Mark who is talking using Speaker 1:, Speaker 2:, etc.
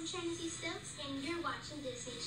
Speaker 1: I'm Trinity Stokes, and you're watching Disney.